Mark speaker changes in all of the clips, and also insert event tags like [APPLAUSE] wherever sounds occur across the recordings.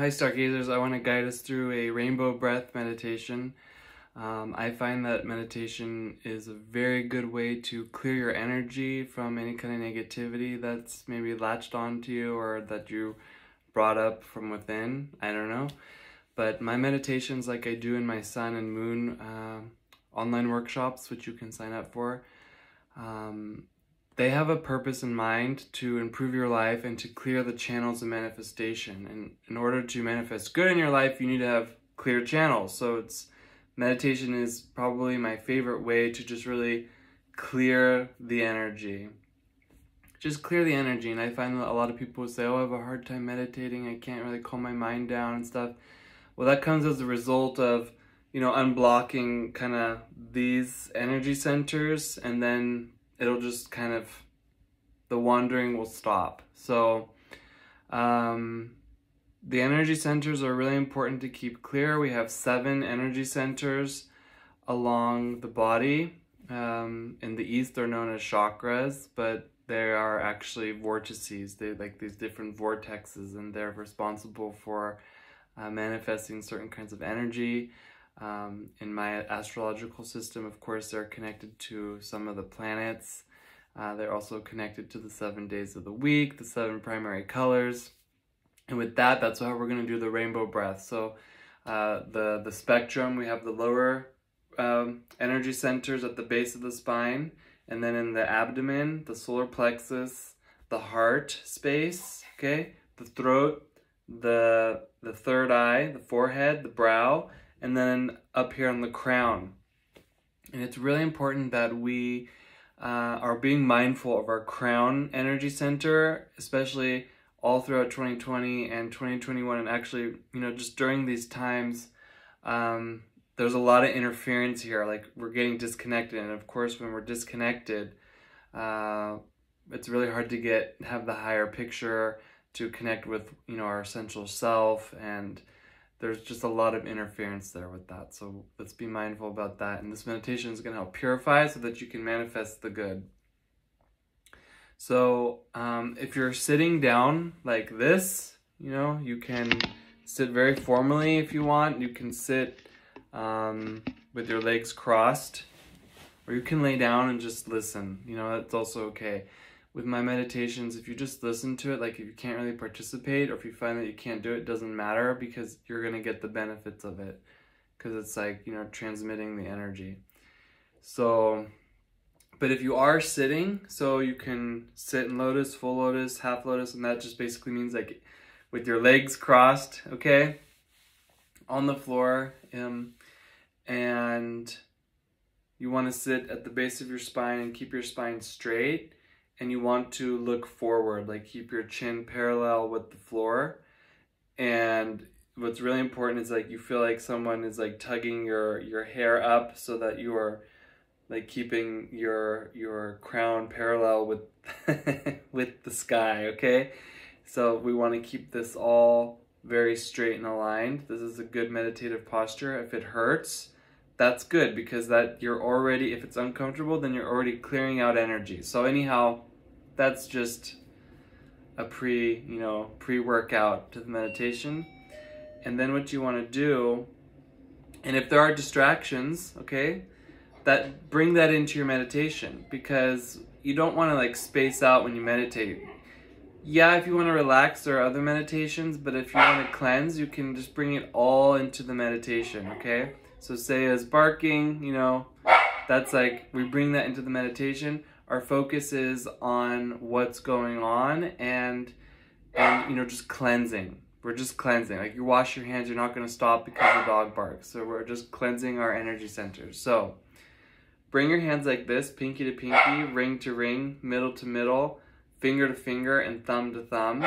Speaker 1: Hi Stargazers, I want to guide us through a rainbow breath meditation. Um, I find that meditation is a very good way to clear your energy from any kind of negativity that's maybe latched onto you or that you brought up from within. I don't know. But my meditations, like I do in my Sun and Moon uh, online workshops, which you can sign up for, um, they have a purpose in mind to improve your life and to clear the channels of manifestation. And in order to manifest good in your life, you need to have clear channels. So it's meditation is probably my favorite way to just really clear the energy. Just clear the energy. And I find that a lot of people say, oh, I have a hard time meditating. I can't really calm my mind down and stuff. Well, that comes as a result of, you know, unblocking kind of these energy centers and then it'll just kind of the wandering will stop. So um, the energy centers are really important to keep clear. We have seven energy centers along the body. Um, in the east, they're known as chakras, but they are actually vortices. They like these different vortexes, and they're responsible for uh, manifesting certain kinds of energy. Um, in my astrological system, of course, they're connected to some of the planets. Uh, they're also connected to the seven days of the week, the seven primary colors. And with that, that's how we're going to do the rainbow breath. So uh, the, the spectrum, we have the lower um, energy centers at the base of the spine, and then in the abdomen, the solar plexus, the heart space, okay, the throat, the, the third eye, the forehead, the brow, and then up here on the crown. And it's really important that we uh, are being mindful of our crown energy center, especially all throughout 2020 and 2021. And actually, you know, just during these times, um, there's a lot of interference here. Like we're getting disconnected. And of course, when we're disconnected, uh, it's really hard to get have the higher picture to connect with you know our essential self and there's just a lot of interference there with that. So let's be mindful about that. And this meditation is going to help purify so that you can manifest the good. So um, if you're sitting down like this, you know, you can sit very formally if you want. You can sit um, with your legs crossed, or you can lay down and just listen. You know, that's also okay with my meditations, if you just listen to it, like if you can't really participate or if you find that you can't do it, it doesn't matter because you're going to get the benefits of it because it's like, you know, transmitting the energy. So, but if you are sitting, so you can sit in lotus, full lotus, half lotus, and that just basically means like with your legs crossed, okay, on the floor, um, and you want to sit at the base of your spine and keep your spine straight and you want to look forward, like keep your chin parallel with the floor. And what's really important is like you feel like someone is like tugging your your hair up so that you are like keeping your your crown parallel with [LAUGHS] with the sky, okay? So we want to keep this all very straight and aligned. This is a good meditative posture. If it hurts, that's good because that you're already if it's uncomfortable, then you're already clearing out energy. So anyhow, that's just a pre, you know, pre-workout to the meditation. And then what you want to do, and if there are distractions, okay, that bring that into your meditation because you don't want to like space out when you meditate. Yeah, if you want to relax, there are other meditations, but if you want to cleanse, you can just bring it all into the meditation, okay? So say as barking, you know, that's like we bring that into the meditation our focus is on what's going on and and you know just cleansing. We're just cleansing. Like you wash your hands you're not going to stop because the dog barks. So we're just cleansing our energy centers. So bring your hands like this pinky to pinky ring to ring middle to middle finger to finger and thumb to thumb.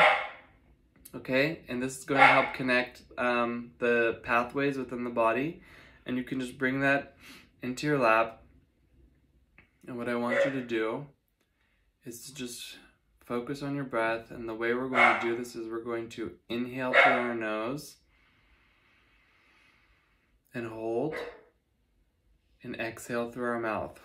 Speaker 1: Okay? And this is going to help connect um, the pathways within the body. And you can just bring that into your lap and what I want you to do is to just focus on your breath. And the way we're going to do this is we're going to inhale through our nose and hold and exhale through our mouth.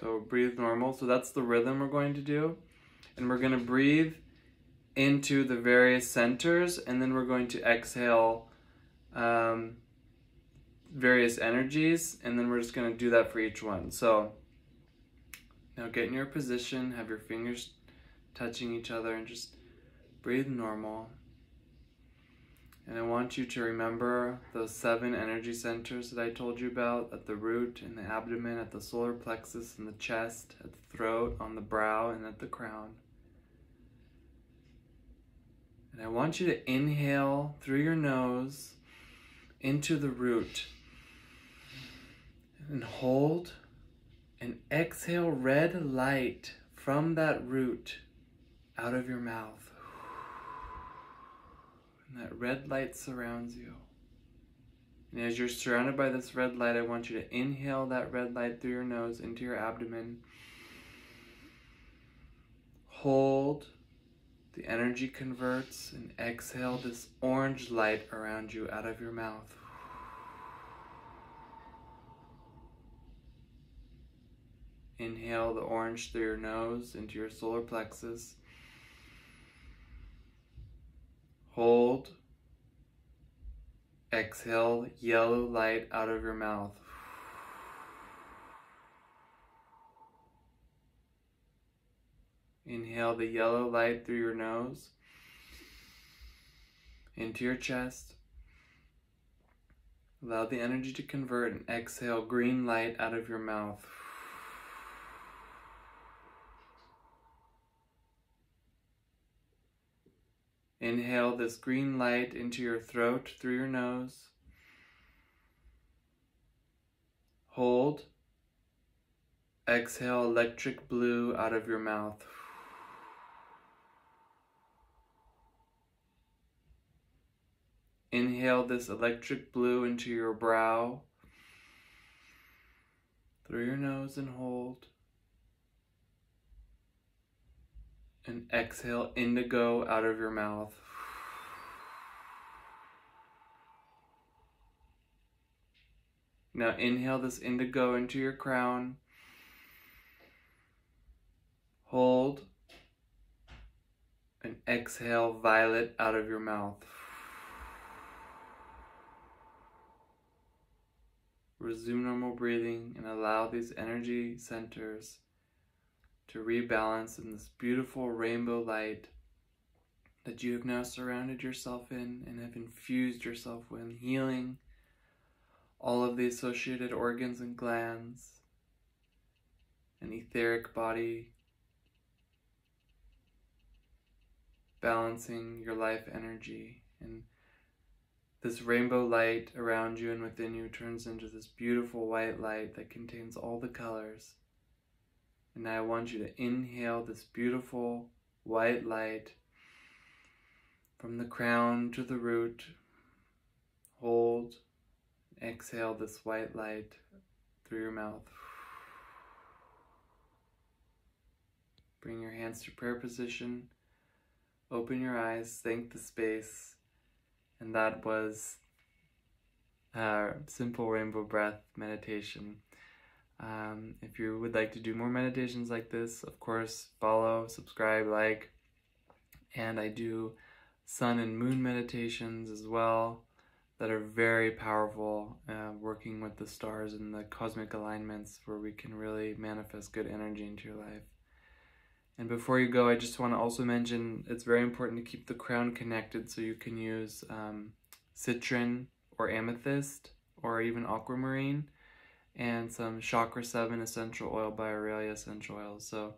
Speaker 1: So breathe normal. So that's the rhythm we're going to do. And we're going to breathe into the various centers, and then we're going to exhale um, various energies, and then we're just going to do that for each one. So now get in your position, have your fingers touching each other, and just breathe normal. And I want you to remember those seven energy centers that I told you about at the root, in the abdomen, at the solar plexus, in the chest, at the throat, on the brow, and at the crown. And I want you to inhale through your nose into the root and hold and exhale red light from that root out of your mouth. And that red light surrounds you. And as you're surrounded by this red light, I want you to inhale that red light through your nose into your abdomen. Hold, the energy converts, and exhale this orange light around you out of your mouth. Inhale the orange through your nose into your solar plexus. Hold. Exhale yellow light out of your mouth. Inhale the yellow light through your nose into your chest. Allow the energy to convert and exhale green light out of your mouth. Inhale this green light into your throat through your nose. Hold. Exhale electric blue out of your mouth. Inhale this electric blue into your brow through your nose and hold. And exhale indigo out of your mouth. Now inhale this indigo into your crown. Hold and exhale violet out of your mouth. Resume normal breathing and allow these energy centers to rebalance in this beautiful rainbow light that you have now surrounded yourself in and have infused yourself with, healing all of the associated organs and glands, an etheric body, balancing your life energy. And this rainbow light around you and within you turns into this beautiful white light that contains all the colors and I want you to inhale this beautiful white light from the crown to the root. Hold, exhale this white light through your mouth. Bring your hands to prayer position. Open your eyes, thank the space. And that was our simple rainbow breath meditation. Um, if you would like to do more meditations like this, of course, follow, subscribe, like, and I do sun and moon meditations as well that are very powerful, uh, working with the stars and the cosmic alignments where we can really manifest good energy into your life. And before you go, I just want to also mention it's very important to keep the crown connected so you can use um, citrine or amethyst or even aquamarine and some Chakra 7 essential oil by Aurelia Essential Oils. So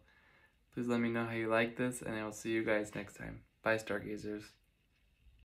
Speaker 1: please let me know how you like this, and I will see you guys next time. Bye, Stargazers.